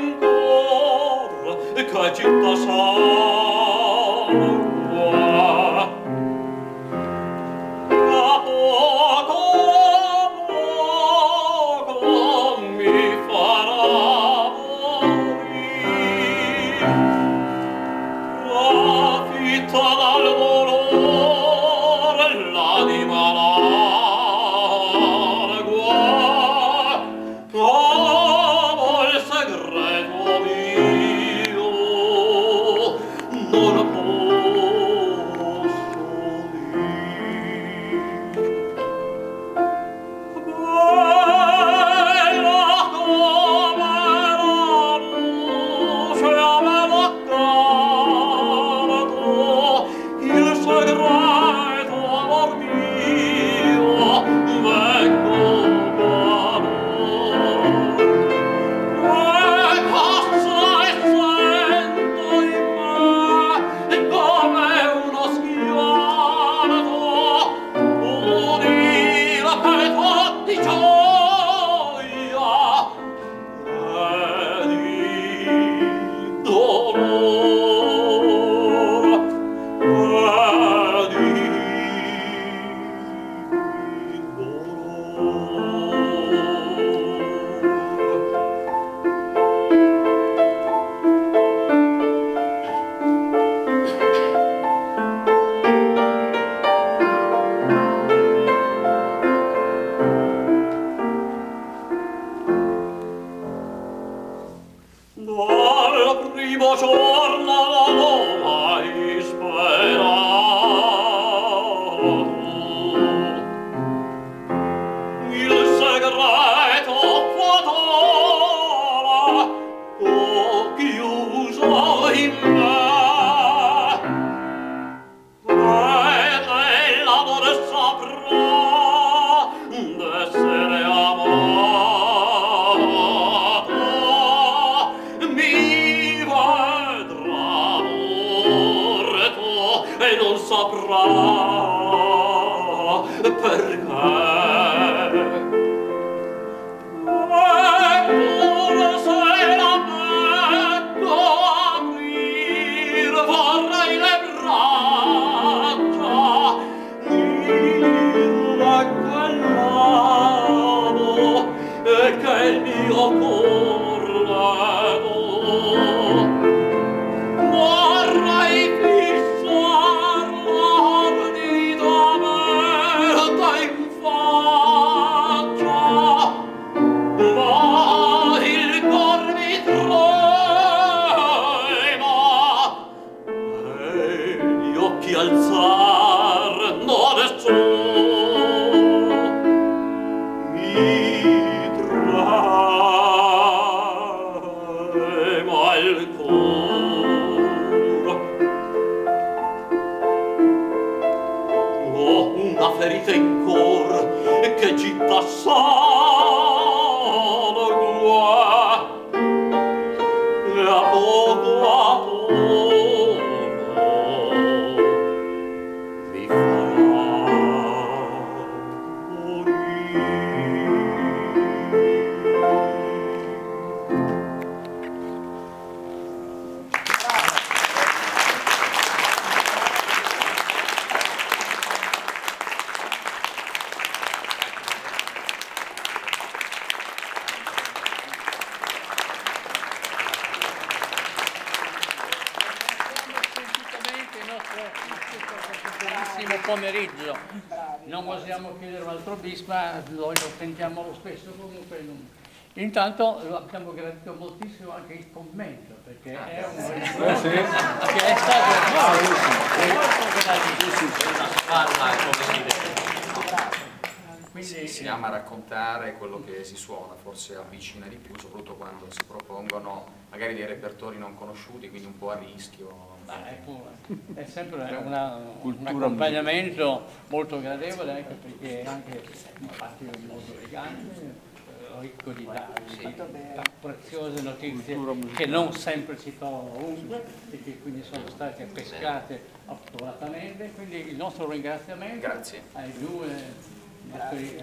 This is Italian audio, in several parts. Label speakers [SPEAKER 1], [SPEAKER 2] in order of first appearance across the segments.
[SPEAKER 1] ancora, che città sarà. Vargas. ferita in cor che ci passa
[SPEAKER 2] Intanto abbiamo gradito moltissimo anche il commento perché ah, è un eh, sì. che è stato una spalla come si deve. Quindi si
[SPEAKER 3] ama raccontare quello che si suona, forse avvicina di più, soprattutto quando si propongono magari dei repertori non conosciuti, quindi un po' a rischio.
[SPEAKER 2] È sempre una, un accompagnamento molto gradevole anche perché anche infatti molto elegante ricco di dati, preziose notizie che non sempre si trovano ovunque e che quindi sono state pescate appropriatamente. Quindi il nostro ringraziamento
[SPEAKER 3] Grazie.
[SPEAKER 2] ai due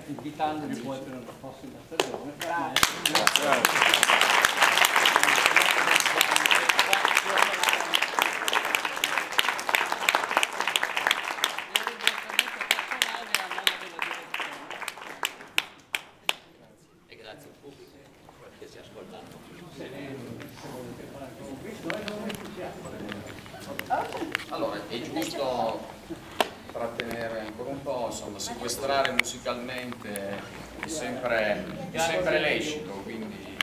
[SPEAKER 2] invitandoli poi per la prossima stagione. Grazie. Grazie.
[SPEAKER 3] trattenere ancora un po', insomma, sequestrare musicalmente è sempre, è sempre lecito, quindi